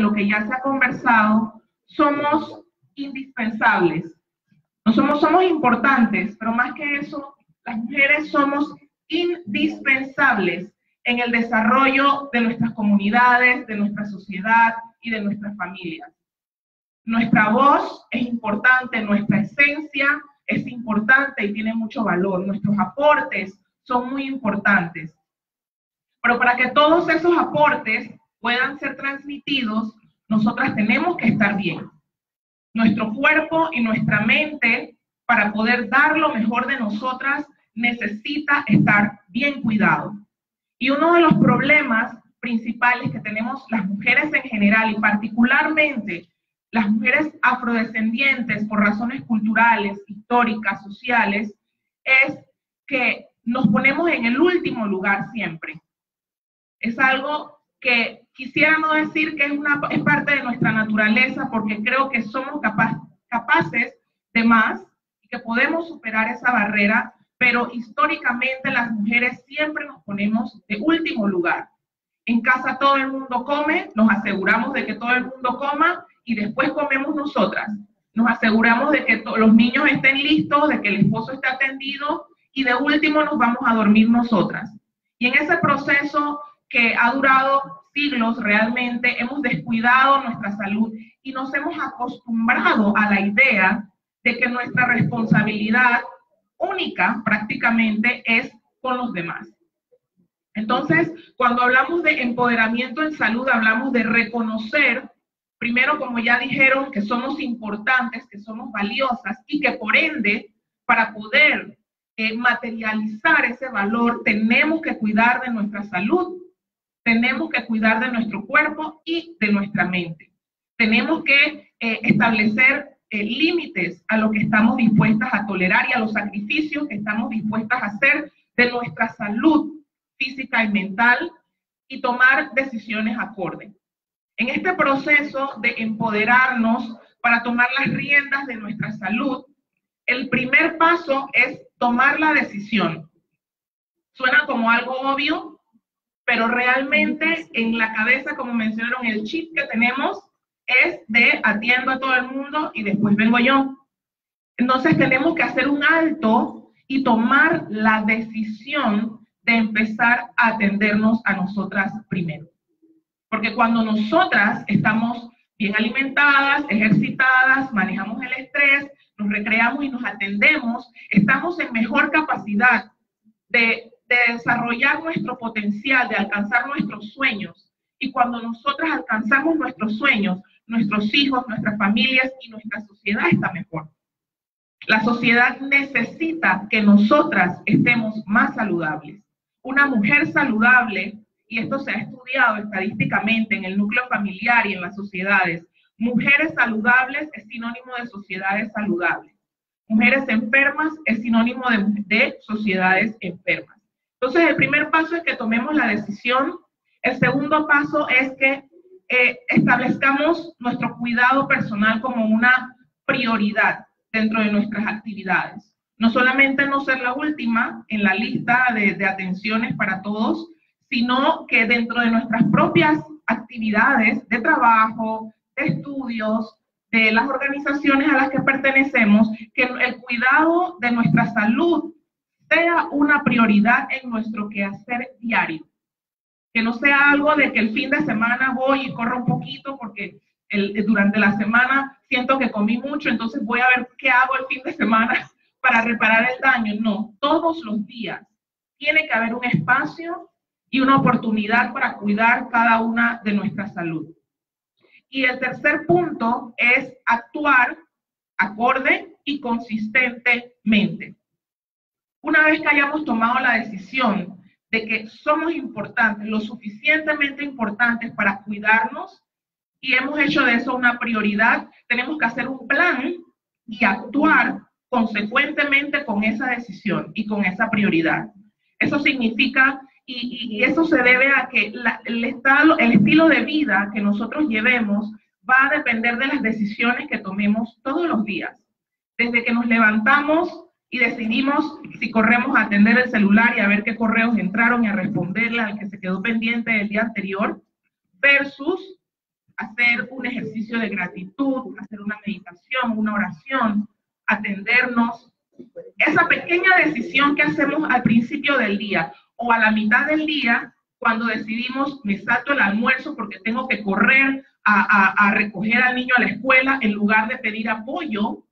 lo que ya se ha conversado, somos indispensables. No somos, somos importantes, pero más que eso, las mujeres somos indispensables en el desarrollo de nuestras comunidades, de nuestra sociedad y de nuestras familias. Nuestra voz es importante, nuestra esencia es importante y tiene mucho valor. Nuestros aportes son muy importantes. Pero para que todos esos aportes puedan ser transmitidos, nosotras tenemos que estar bien. Nuestro cuerpo y nuestra mente, para poder dar lo mejor de nosotras, necesita estar bien cuidado. Y uno de los problemas principales que tenemos las mujeres en general y particularmente las mujeres afrodescendientes por razones culturales, históricas, sociales, es que nos ponemos en el último lugar siempre. Es algo que quisiera no decir que es, una, es parte de nuestra naturaleza, porque creo que somos capaces de más y que podemos superar esa barrera, pero históricamente las mujeres siempre nos ponemos de último lugar. En casa todo el mundo come, nos aseguramos de que todo el mundo coma y después comemos nosotras. Nos aseguramos de que los niños estén listos, de que el esposo esté atendido y de último nos vamos a dormir nosotras. Y en ese proceso que ha durado siglos realmente, hemos descuidado nuestra salud y nos hemos acostumbrado a la idea de que nuestra responsabilidad única prácticamente es con los demás. Entonces, cuando hablamos de empoderamiento en salud, hablamos de reconocer, primero, como ya dijeron, que somos importantes, que somos valiosas y que por ende, para poder eh, materializar ese valor, tenemos que cuidar de nuestra salud tenemos que cuidar de nuestro cuerpo y de nuestra mente. Tenemos que eh, establecer eh, límites a lo que estamos dispuestas a tolerar y a los sacrificios que estamos dispuestas a hacer de nuestra salud física y mental y tomar decisiones acorde. En este proceso de empoderarnos para tomar las riendas de nuestra salud, el primer paso es tomar la decisión. Suena como algo obvio, pero realmente en la cabeza, como mencionaron, el chip que tenemos es de atiendo a todo el mundo y después vengo yo. Entonces tenemos que hacer un alto y tomar la decisión de empezar a atendernos a nosotras primero. Porque cuando nosotras estamos bien alimentadas, ejercitadas, manejamos el estrés, nos recreamos y nos atendemos, estamos en mejor capacidad de de desarrollar nuestro potencial, de alcanzar nuestros sueños. Y cuando nosotras alcanzamos nuestros sueños, nuestros hijos, nuestras familias y nuestra sociedad está mejor. La sociedad necesita que nosotras estemos más saludables. Una mujer saludable, y esto se ha estudiado estadísticamente en el núcleo familiar y en las sociedades, mujeres saludables es sinónimo de sociedades saludables. Mujeres enfermas es sinónimo de, de sociedades enfermas. Entonces, el primer paso es que tomemos la decisión. El segundo paso es que eh, establezcamos nuestro cuidado personal como una prioridad dentro de nuestras actividades. No solamente no ser la última en la lista de, de atenciones para todos, sino que dentro de nuestras propias actividades de trabajo, de estudios, de las organizaciones a las que pertenecemos, que el cuidado de nuestra salud sea una prioridad en nuestro quehacer diario. Que no sea algo de que el fin de semana voy y corro un poquito porque durante la semana siento que comí mucho, entonces voy a ver qué hago el fin de semana para reparar el daño. No, todos los días tiene que haber un espacio y una oportunidad para cuidar cada una de nuestra salud. Y el tercer punto es actuar acorde y consistentemente. Una vez que hayamos tomado la decisión de que somos importantes, lo suficientemente importantes para cuidarnos y hemos hecho de eso una prioridad, tenemos que hacer un plan y actuar consecuentemente con esa decisión y con esa prioridad. Eso significa, y, eso se debe a que el, estado, el estilo de vida que nosotros llevemos va a depender de las decisiones que tomemos todos los días. Desde que nos levantamos y decidimos si corremos a atender el celular y a ver qué correos entraron y a responderle al que se quedó pendiente del día anterior, versus hacer un ejercicio de gratitud, hacer una meditación, una oración, atendernos. Esa pequeña decisión que hacemos al principio del día o a la mitad del día, cuando decidimos, me salto el almuerzo porque tengo que correr a, a recoger al niño a la escuela, en lugar de pedir apoyo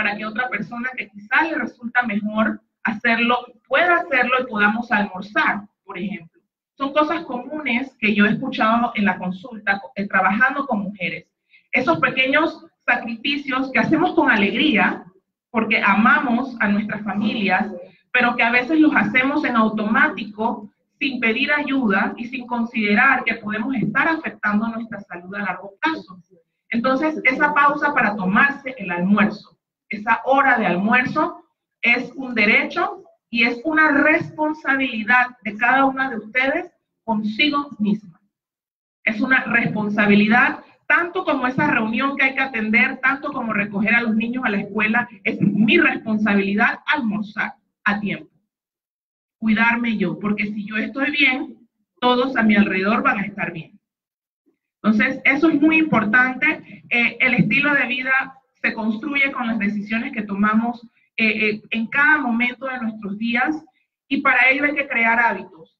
para que otra persona que quizás le resulta mejor hacerlo, pueda hacerlo y podamos almorzar, por ejemplo. Son cosas comunes que yo he escuchado en la consulta, eh, trabajando con mujeres. Esos pequeños sacrificios que hacemos con alegría, porque amamos a nuestras familias, pero que a veces los hacemos en automático sin pedir ayuda y sin considerar que podemos estar afectando nuestra salud a largo plazo. Entonces, esa pausa para tomarse el almuerzo, esa hora de almuerzo es un derecho y es una responsabilidad de cada una de ustedes consigo misma. Es una responsabilidad, tanto como esa reunión que hay que atender, tanto como recoger a los niños a la escuela, es mi responsabilidad almorzar a tiempo. Cuidarme yo, porque si yo estoy bien, todos a mi alrededor van a estar bien. Entonces, eso es muy importante. Eh, el estilo de vida se construye con las decisiones que tomamos eh, eh, en cada momento de nuestros días y para ello hay que crear hábitos.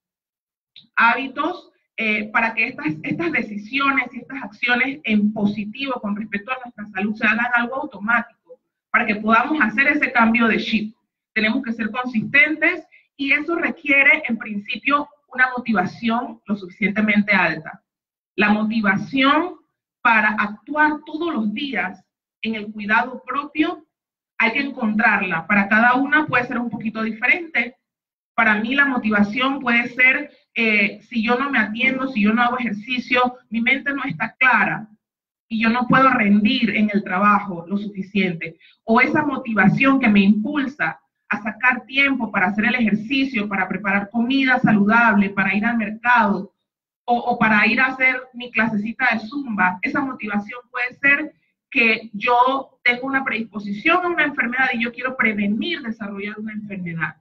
Hábitos eh, para que estas, estas decisiones y estas acciones en positivo con respecto a nuestra salud se hagan algo automático, para que podamos hacer ese cambio de chip. Tenemos que ser consistentes y eso requiere en principio una motivación lo suficientemente alta. La motivación para actuar todos los días en el cuidado propio hay que encontrarla. Para cada una puede ser un poquito diferente. Para mí la motivación puede ser, eh, si yo no me atiendo, si yo no hago ejercicio, mi mente no está clara y yo no puedo rendir en el trabajo lo suficiente. O esa motivación que me impulsa a sacar tiempo para hacer el ejercicio, para preparar comida saludable, para ir al mercado o, o para ir a hacer mi clasecita de zumba. Esa motivación puede ser que yo tengo una predisposición a una enfermedad y yo quiero prevenir desarrollar una enfermedad.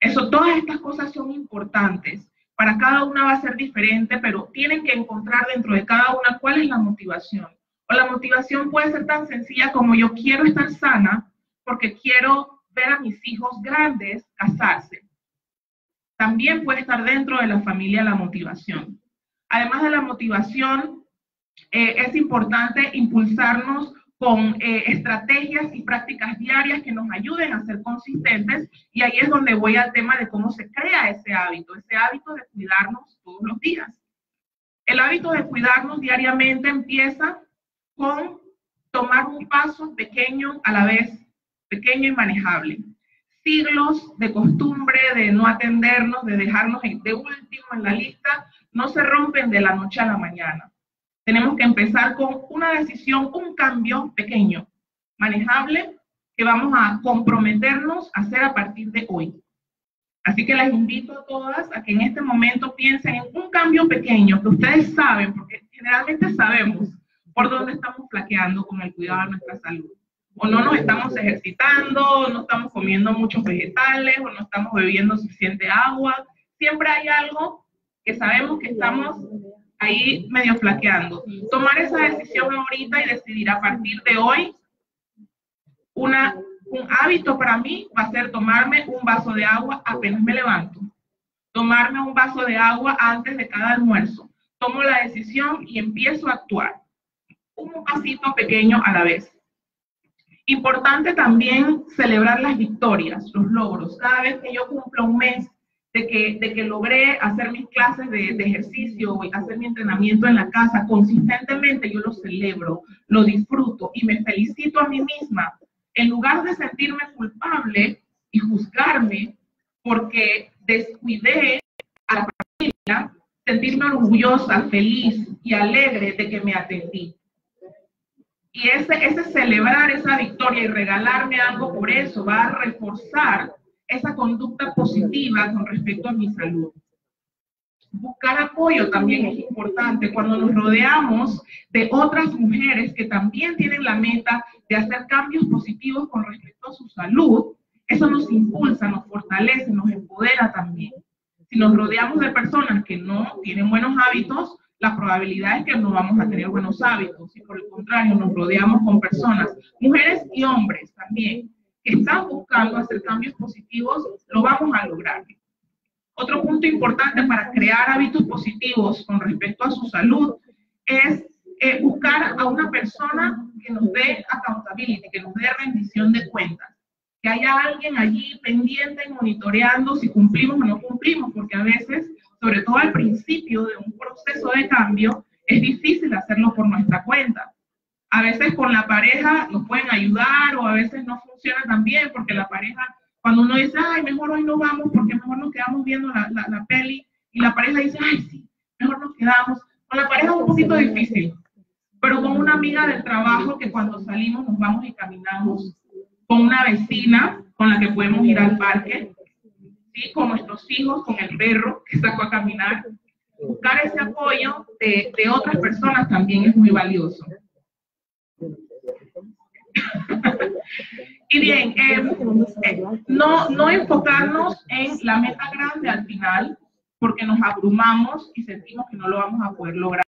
Eso, todas estas cosas son importantes. Para cada una va a ser diferente, pero tienen que encontrar dentro de cada una cuál es la motivación. O la motivación puede ser tan sencilla como yo quiero estar sana porque quiero ver a mis hijos grandes casarse. También puede estar dentro de la familia la motivación. Además de la motivación, eh, es importante impulsarnos con eh, estrategias y prácticas diarias que nos ayuden a ser consistentes y ahí es donde voy al tema de cómo se crea ese hábito, ese hábito de cuidarnos todos los días. El hábito de cuidarnos diariamente empieza con tomar un paso pequeño a la vez, pequeño y manejable. Siglos de costumbre de no atendernos, de dejarnos de último en la lista, no se rompen de la noche a la mañana tenemos que empezar con una decisión, un cambio pequeño, manejable, que vamos a comprometernos a hacer a partir de hoy. Así que las invito a todas a que en este momento piensen en un cambio pequeño que ustedes saben, porque generalmente sabemos por dónde estamos flaqueando con el cuidado de nuestra salud. O no nos estamos ejercitando, o no estamos comiendo muchos vegetales, o no estamos bebiendo suficiente agua. Siempre hay algo que sabemos que estamos ahí medio flaqueando. Tomar esa decisión ahorita y decidir a partir de hoy, una, un hábito para mí va a ser tomarme un vaso de agua apenas me levanto. Tomarme un vaso de agua antes de cada almuerzo. Tomo la decisión y empiezo a actuar. Un pasito pequeño a la vez. Importante también celebrar las victorias, los logros. Cada vez que yo cumplo un mes, de que, de que logré hacer mis clases de, de ejercicio, hacer mi entrenamiento en la casa consistentemente, yo lo celebro, lo disfruto y me felicito a mí misma. En lugar de sentirme culpable y juzgarme porque descuidé a la familia, sentirme orgullosa, feliz y alegre de que me atendí. Y ese, ese celebrar esa victoria y regalarme algo por eso va a reforzar esa conducta positiva con respecto a mi salud. Buscar apoyo también es importante cuando nos rodeamos de otras mujeres que también tienen la meta de hacer cambios positivos con respecto a su salud. Eso nos impulsa, nos fortalece, nos empodera también. Si nos rodeamos de personas que no tienen buenos hábitos, la probabilidad es que no vamos a tener buenos hábitos. Si por el contrario nos rodeamos con personas, mujeres y hombres también, que están buscando hacer cambios positivos, lo vamos a lograr. Otro punto importante para crear hábitos positivos con respecto a su salud es eh, buscar a una persona que nos dé accountability, que nos dé rendición de cuentas. Que haya alguien allí pendiente y monitoreando si cumplimos o no cumplimos, porque a veces, sobre todo al principio de un proceso de cambio, es difícil hacerlo por nuestra cuenta. A veces con la pareja nos pueden ayudar o a veces no funciona tan bien porque la pareja, cuando uno dice, ay, mejor hoy no vamos porque mejor nos quedamos viendo la, la, la peli y la pareja dice, ay, sí, mejor nos quedamos. Con la pareja es un poquito difícil pero con una amiga del trabajo que cuando salimos nos vamos y caminamos, con una vecina con la que podemos ir al parque, ¿sí? con nuestros hijos, con el perro que sacó a caminar. Buscar ese apoyo de, de otras personas también es muy valioso. Y bien, eh, eh, no, no enfocarnos en la meta grande al final, porque nos abrumamos y sentimos que no lo vamos a poder lograr.